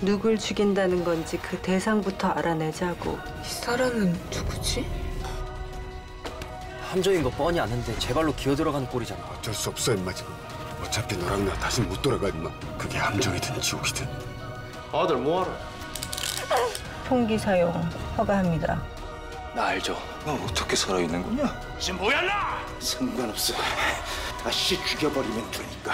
누굴 죽인다는 건지 그 대상부터 알아내자고. 이 사람은 누구지? 함정인 거 뻔히 아는데 제 발로 기어 들어가는 꼴이잖아. 어쩔 수 없어 임마 지금 어차피 너랑 나 다시 못 돌아가 임마 그게 함정이든 지옥이든 아들 뭐하러? 총기 사용 허가합니다. 나 알죠. 너 어떻게 살아있는 거냐? 지금 뭐야 나? 상관없어. 다시 죽여버리면 되니까.